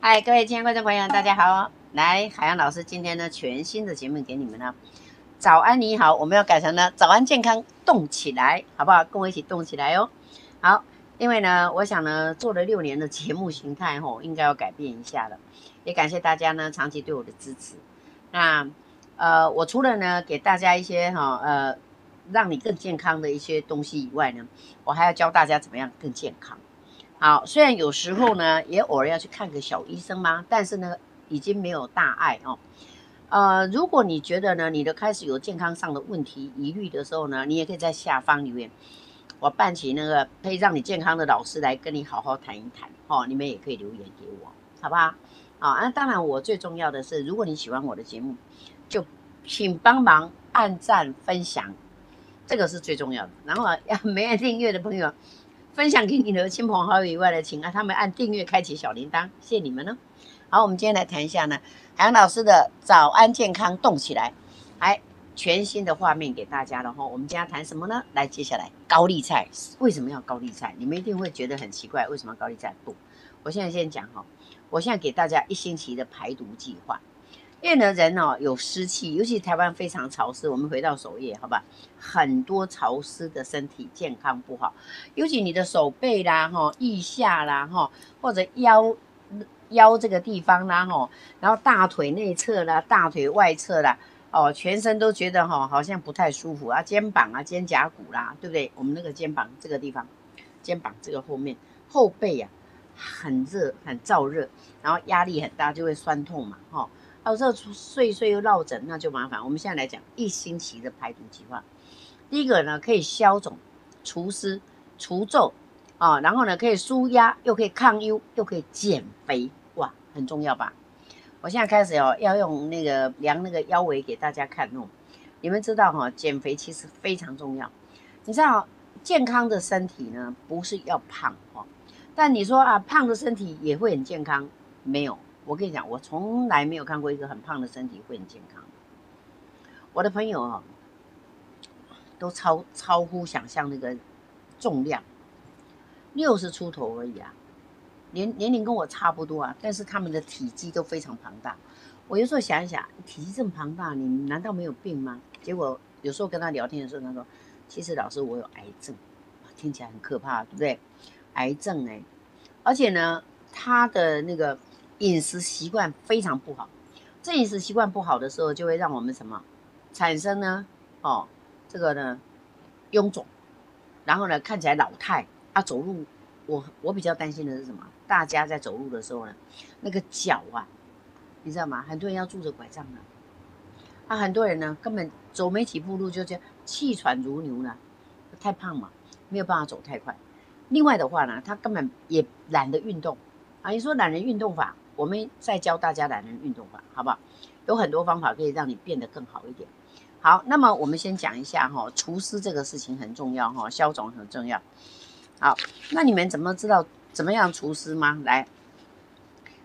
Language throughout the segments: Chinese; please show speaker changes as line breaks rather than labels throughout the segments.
嗨，各位亲爱的观众朋友，大家好！来，海洋老师今天呢，全新的节目给你们了。早安，你好，我们要改成呢，早安健康动起来，好不好？跟我一起动起来哦。好，因为呢，我想呢，做了六年的节目形态吼，应该要改变一下了。也感谢大家呢，长期对我的支持。那呃，我除了呢，给大家一些哈呃，让你更健康的一些东西以外呢，我还要教大家怎么样更健康。好，虽然有时候呢，也偶尔要去看个小医生嘛，但是呢，已经没有大碍哦。呃，如果你觉得呢，你的开始有健康上的问题疑虑的时候呢，你也可以在下方留言，我办起那个可以让你健康的老师来跟你好好谈一谈哦。你们也可以留言给我，好不好？好，那当然，我最重要的是，如果你喜欢我的节目，就请帮忙按赞分享，这个是最重要的。然后要 没有订阅的朋友。分享给你的亲朋好友以外的，请啊他们按订阅，开启小铃铛，谢谢你们呢。好，我们今天来谈一下呢，海洋老师的早安健康动起来，来全新的画面给大家了哈。我们今天谈什么呢？来，接下来高丽菜为什么要高丽菜？你们一定会觉得很奇怪，为什么高丽菜不？我现在先讲哈，我现在给大家一星期的排毒计划。因为呢，人哦有湿气，尤其台湾非常潮湿。我们回到首页，好吧？很多潮湿的身体健康不好，尤其你的手背啦、哈腋下啦、哈或者腰腰这个地方啦、哈，然后大腿内侧啦、大腿外侧啦，哦，全身都觉得哈好像不太舒服啊，肩膀啊、肩胛骨啦，对不对？我们那个肩膀这个地方，肩膀这个后面后背呀，很热很燥热，然后压力很大就会酸痛嘛，哈。有时候睡睡又落枕，那就麻烦。我们现在来讲一星期的排毒计划。第一个呢，可以消肿、除湿、除皱啊，然后呢，可以舒压，又可以抗忧，又可以减肥，哇，很重要吧？我现在开始哦，要用那个量那个腰围给大家看哦。你们知道哈，减肥其实非常重要。你知道，健康的身体呢，不是要胖哦，但你说啊，胖的身体也会很健康，没有。我跟你讲，我从来没有看过一个很胖的身体会很健康。我的朋友啊，都超超乎想象那个重量，六十出头而已啊，年年龄跟我差不多啊，但是他们的体积都非常庞大。我有时候想一想，体积这么庞大，你难道没有病吗？结果有时候跟他聊天的时候，他说：“其实老师，我有癌症。”听起来很可怕，对不对？癌症哎，而且呢，他的那个。饮食习惯非常不好，这饮食习惯不好的时候，就会让我们什么产生呢？哦，这个呢，臃肿，然后呢，看起来老态啊，走路，我我比较担心的是什么？大家在走路的时候呢，那个脚啊，你知道吗？很多人要拄着拐杖呢，啊，很多人呢根本走没几步路就样气喘如牛呢，太胖嘛，没有办法走太快。另外的话呢，他根本也懒得运动啊，你说懒人运动法。我们再教大家懒人运动法，好不好？有很多方法可以让你变得更好一点。好，那么我们先讲一下哈，除湿这个事情很重要哈，消肿很重要。好，那你们怎么知道怎么样除湿吗？来，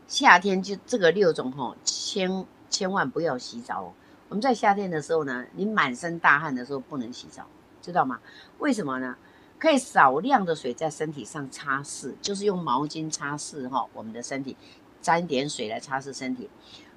夏天就这个六种哈，千千万不要洗澡。我们在夏天的时候呢，你满身大汗的时候不能洗澡，知道吗？为什么呢？可以少量的水在身体上擦拭，就是用毛巾擦拭哈，我们的身体。沾点水来擦拭身体，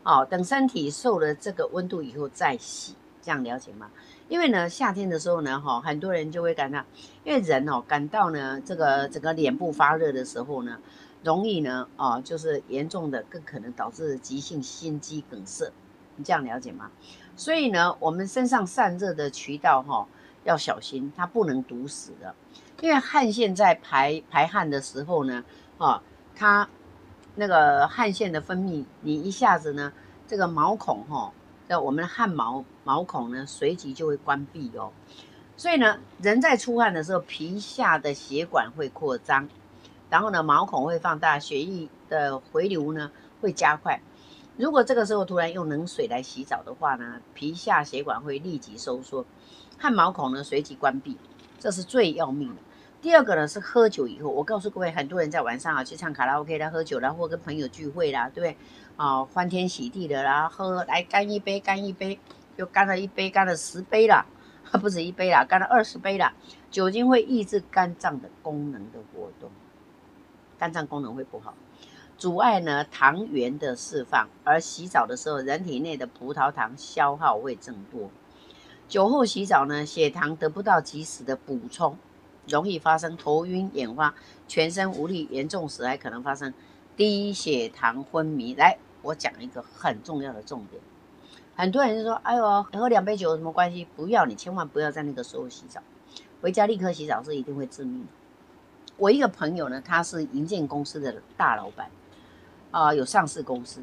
哦，等身体受了这个温度以后再洗，这样了解吗？因为呢，夏天的时候呢，哈，很多人就会感到，因为人哦，感到呢，这个整个脸部发热的时候呢，容易呢，哦，就是严重的，更可能导致急性心肌梗塞，你这样了解吗？所以呢，我们身上散热的渠道哈，要小心，它不能堵死的，因为汗腺在排排汗的时候呢，哦，它。那个汗腺的分泌，你一下子呢，这个毛孔哈，那我们的汗毛毛孔呢，随即就会关闭哦。所以呢，人在出汗的时候，皮下的血管会扩张，然后呢，毛孔会放大，血液的回流呢会加快。如果这个时候突然用冷水来洗澡的话呢，皮下血管会立即收缩，汗毛孔呢随即关闭，这是最要命的。第二个呢是喝酒以后，我告诉各位，很多人在晚上啊去唱卡拉 OK 啦、喝酒啦，或跟朋友聚会啦，对不对？啊，欢天喜地的啦，喝来干一杯，干一杯，又干了一杯，干了十杯了，不止一杯啦，干了二十杯了。酒精会抑制肝脏的功能的活动，肝脏功能会不好。阻碍呢糖原的释放，而洗澡的时候，人体内的葡萄糖消耗会增多。酒后洗澡呢，血糖得不到及时的补充，容易发生头晕眼花、全身无力，严重时还可能发生低血糖昏迷。来，我讲一个很重要的重点。很多人就说：“哎呦，喝两杯酒有什么关系？”不要，你千万不要在那个时候洗澡，回家立刻洗澡是一定会致命的。我一个朋友呢，他是营建公司的大老板，啊，有上市公司，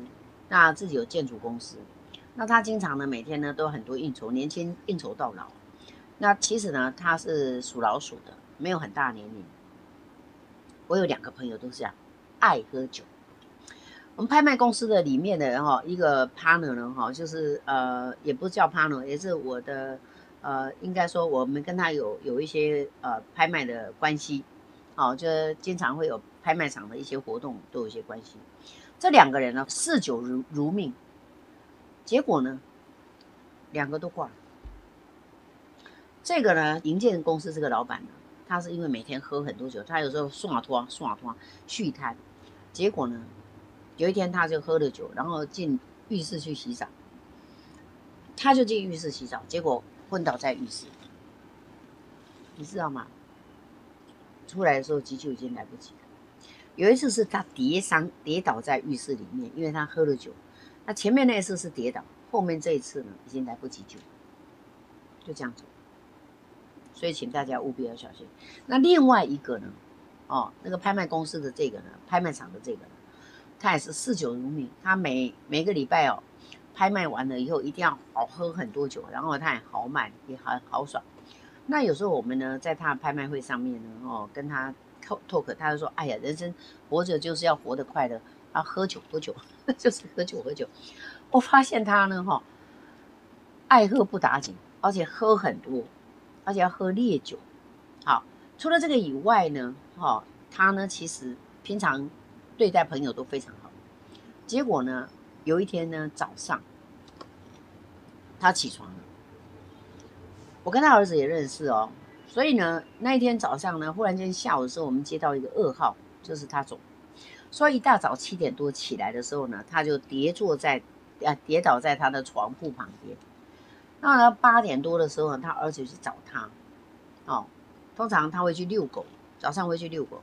那自己有建筑公司。那他经常呢，每天呢都很多应酬，年轻应酬到老。那其实呢，他是属老鼠的，没有很大年龄。我有两个朋友都是这样，爱喝酒。我们拍卖公司的里面的人哈，一个 partner 呢哈，就是呃，也不叫 partner，也是我的呃，应该说我们跟他有有一些呃拍卖的关系，哦，就经常会有拍卖场的一些活动都有一些关系。这两个人呢，嗜酒如如命。结果呢，两个都挂了。这个呢，银建公司这个老板呢，他是因为每天喝很多酒，他有时候送啊拖啊送啊拖续摊。结果呢，有一天他就喝了酒，然后进浴室去洗澡。他就进浴室洗澡，结果昏倒在浴室。你知道吗？出来的时候急救已经来不及了。有一次是他跌伤跌倒在浴室里面，因为他喝了酒。那前面那一次是跌倒，后面这一次呢，已经来不及救，就这样子。所以请大家务必要小心。那另外一个呢，哦，那个拍卖公司的这个呢，拍卖场的这个呢，他也是嗜酒如命，他每每个礼拜哦，拍卖完了以后一定要好喝很多酒，然后他也豪迈，也很豪爽。那有时候我们呢，在他拍卖会上面呢，哦，跟他 talk，他就说：“哎呀，人生活着就是要活得快乐。”啊，喝酒喝酒，就是喝酒喝酒。我发现他呢，哈，爱喝不打紧，而且喝很多，而且要喝烈酒。好，除了这个以外呢，哈，他呢其实平常对待朋友都非常好。结果呢，有一天呢早上，他起床了，我跟他儿子也认识哦，所以呢那一天早上呢，忽然间下午的时候，我们接到一个噩耗，就是他走。所以一大早七点多起来的时候呢，他就跌坐在，啊，跌倒在他的床铺旁边。那呢，八点多的时候呢，他儿子去找他，哦，通常他会去遛狗，早上会去遛狗。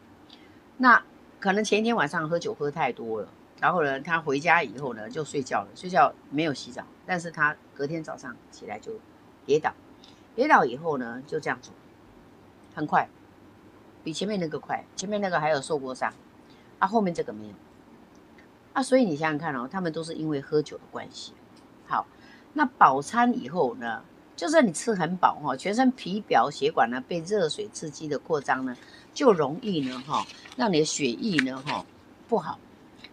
那可能前一天晚上喝酒喝太多了，然后呢，他回家以后呢就睡觉了，睡觉没有洗澡，但是他隔天早上起来就跌倒，跌倒以后呢就这样走，很快，比前面那个快，前面那个还有受过伤。啊，后面这个没有，啊，所以你想想看哦，他们都是因为喝酒的关系。好，那饱餐以后呢，就算你吃很饱哈，全身皮表血管呢被热水刺激的扩张呢，就容易呢哈，让你的血液呢哈不好，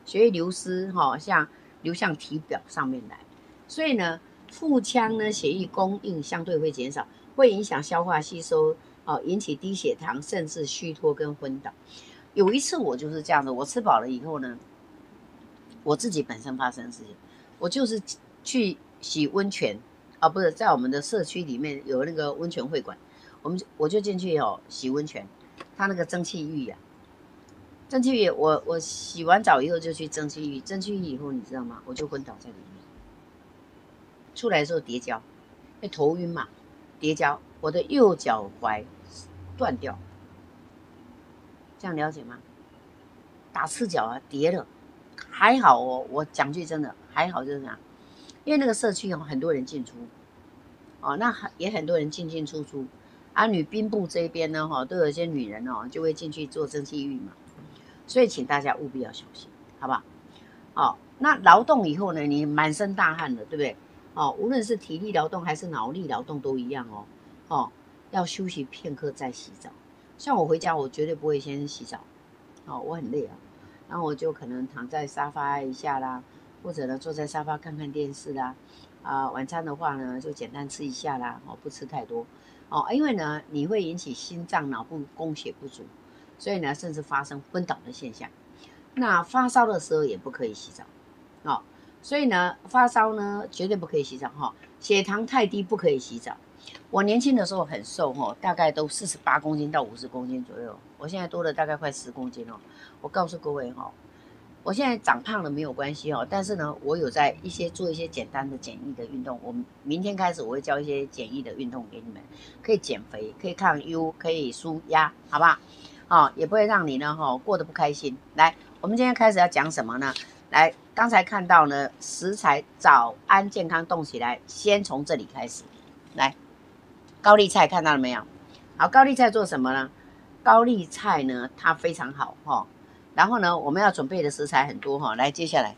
血液流失哈，像流向体表上面来，所以呢，腹腔呢血液供应相对会减少，会影响消化吸收，哦，引起低血糖，甚至虚脱跟昏倒。有一次我就是这样的，我吃饱了以后呢，我自己本身发生的事情，我就是去洗温泉啊，不是在我们的社区里面有那个温泉会馆，我们我就进去哦洗温泉，它那个蒸汽浴呀，蒸汽浴我我洗完澡以后就去蒸汽浴，蒸汽浴以后你知道吗？我就昏倒在里面，出来的时候跌跤，因为头晕嘛，跌跤，我的右脚踝断掉。这样了解吗？打赤脚啊，跌了，还好哦。我讲句真的，还好就是这样，因为那个社区有很多人进出，哦，那也很多人进进出出。啊，女兵部这边呢，哈，都有一些女人哦，就会进去做蒸汽浴嘛。所以请大家务必要小心，好不好？哦，那劳动以后呢，你满身大汗的，对不对？哦，无论是体力劳动还是脑力劳动都一样哦。哦，要休息片刻再洗澡。像我回家，我绝对不会先洗澡，哦，我很累啊，然后我就可能躺在沙发一下啦，或者呢坐在沙发看看电视啦，啊，晚餐的话呢就简单吃一下啦，哦，不吃太多，哦，因为呢你会引起心脏脑部供血不足，所以呢甚至发生昏倒的现象。那发烧的时候也不可以洗澡，哦，所以呢发烧呢绝对不可以洗澡哈，血糖太低不可以洗澡。我年轻的时候很瘦哦，大概都四十八公斤到五十公斤左右。我现在多了大概快十公斤哦。我告诉各位哈，我现在长胖了没有关系哦，但是呢，我有在一些做一些简单的简易的运动。我明天开始我会教一些简易的运动给你们，可以减肥，可以抗 U，可以舒压，好不好？哦，也不会让你呢哈过得不开心。来，我们今天开始要讲什么呢？来，刚才看到呢食材早安健康动起来，先从这里开始。来，高丽菜看到了没有？好，高丽菜做什么呢？高丽菜呢，它非常好哈。然后呢，我们要准备的食材很多哈。来，接下来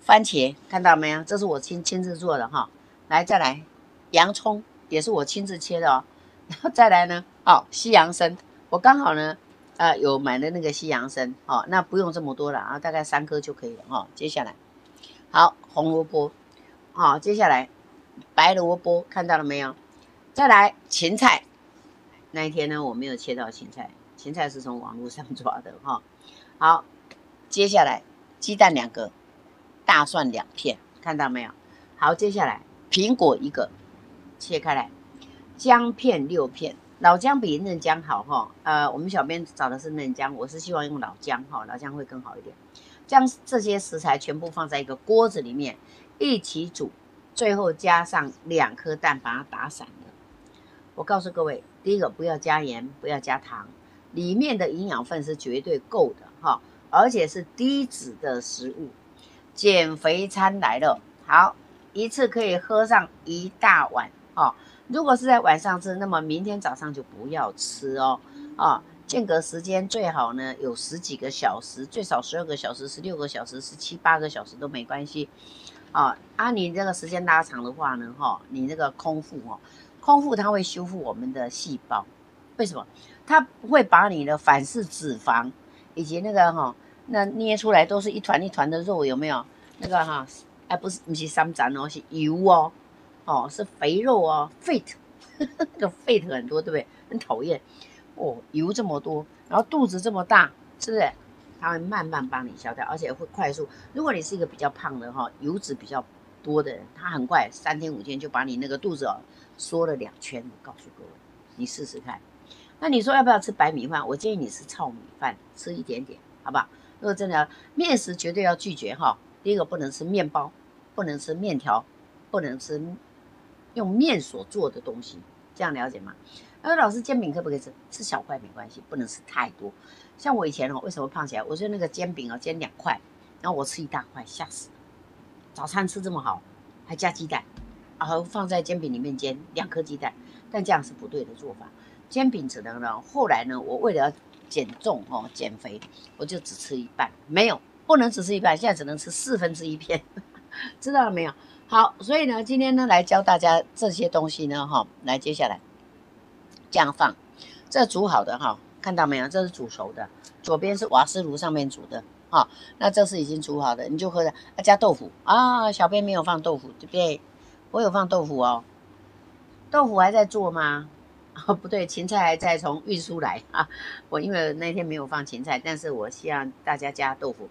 番茄看到没有？这是我亲亲自做的哈。来，再来洋葱也是我亲自切的哦。然 后再来呢，哦，西洋参，我刚好呢，呃，有买的那个西洋参哦，那不用这么多了啊，大概三颗就可以了哈。接下来，好红萝卜，好，接下来白萝卜看到了没有？再来芹菜，那一天呢，我没有切到芹菜，芹菜是从网络上抓的哈。好，接下来鸡蛋两个，大蒜两片，看到没有？好，接下来苹果一个，切开来，姜片六片，老姜比嫩姜好哈。呃，我们小编找的是嫩姜，我是希望用老姜哈，老姜会更好一点。将这些食材全部放在一个锅子里面一起煮，最后加上两颗蛋，把它打散了。我告诉各位，第一个不要加盐，不要加糖，里面的营养分是绝对够的。哈，而且是低脂的食物，减肥餐来了。好，一次可以喝上一大碗哦。如果是在晚上吃，那么明天早上就不要吃哦。啊，间隔时间最好呢有十几个小时，最少十二个小时、十六个小时、十七八个小时都没关系。啊，啊，你这个时间拉长的话呢，哈，你那个空腹哦，空腹它会修复我们的细胞。为什么？它会把你的反式脂肪。以及那个哈，那捏出来都是一团一团的肉，有没有？那个哈，哎，不是，不是三斩哦，是油哦，哦，是肥肉哦，fat，那个 fat 很多，对不对？很讨厌哦，油这么多，然后肚子这么大，是不是？它会慢慢帮你消掉，而且会快速。如果你是一个比较胖的哈，油脂比较多的人，它很快三天五天就把你那个肚子哦缩了两圈。我告诉各位，你试试看。那你说要不要吃白米饭？我建议你吃糙米饭，吃一点点，好不好？如果真的要面食绝对要拒绝哈。第一个不能吃面包，不能吃面条，不能吃用面所做的东西，这样了解吗？那老师煎饼可不可以吃？吃小块没关系，不能吃太多。像我以前哦，为什么胖起来？我说那个煎饼哦，煎两块，然后我吃一大块，吓死了。早餐吃这么好，还加鸡蛋，然后放在煎饼里面煎两颗鸡蛋，但这样是不对的做法。煎饼只能呢，后来呢，我为了减重哦，减肥，我就只吃一半，没有，不能只吃一半，现在只能吃四分之一片，知道了没有？好，所以呢，今天呢，来教大家这些东西呢，哈，来接下来这样放，这煮好的哈，看到没有？这是煮熟的，左边是瓦斯炉上面煮的，哈，那这是已经煮好的，你就喝的，加豆腐啊，小编没有放豆腐，对不对？我有放豆腐哦，豆腐还在做吗？哦，不对，芹菜还在从运输来啊。我因为那天没有放芹菜，但是我希望大家加豆腐，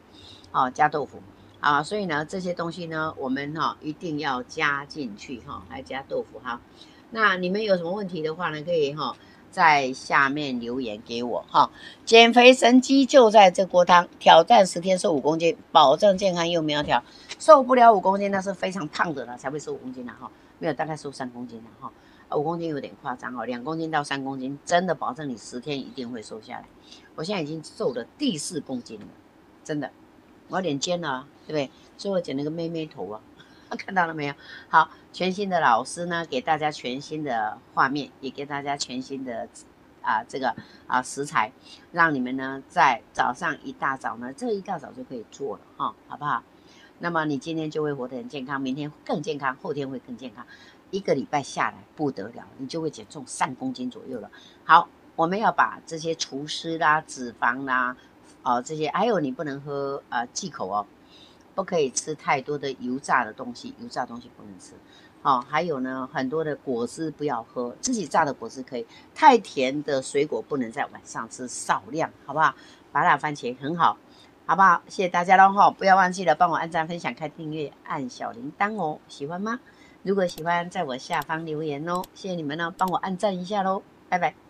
哦，加豆腐啊。所以呢，这些东西呢，我们哈一定要加进去哈，还加豆腐哈。那你们有什么问题的话呢，可以哈在下面留言给我哈。减肥神机就在这锅汤，挑战十天瘦五公斤，保证健康又苗条。瘦不了五公斤那是非常胖的了，才会瘦五公斤的哈。没有，大概瘦三公斤的哈。五公斤有点夸张哦，两公斤到三公斤，真的保证你十天一定会瘦下来。我现在已经瘦了第四公斤了，真的，我脸尖了，对不对？所以我剪了个妹妹头啊，看到了没有？好，全新的老师呢，给大家全新的画面，也给大家全新的啊这个啊食材，让你们呢在早上一大早呢，这一大早就可以做了哈，好不好？那么你今天就会活得很健康，明天更健康，后天会更健康。一个礼拜下来不得了，你就会减重三公斤左右了。好，我们要把这些厨师啦、脂肪啦，哦这些，还有你不能喝呃忌口哦，不可以吃太多的油炸的东西，油炸东西不能吃。好，还有呢，很多的果汁不要喝，自己榨的果汁可以。太甜的水果不能在晚上吃，少量，好不好？麻辣番茄很好，好不好？谢谢大家喽哈，不要忘记了帮我按赞、分享、开订阅、按小铃铛哦，喜欢吗？如果喜欢，在我下方留言哦，谢谢你们呢，帮我按赞一下喽，拜拜。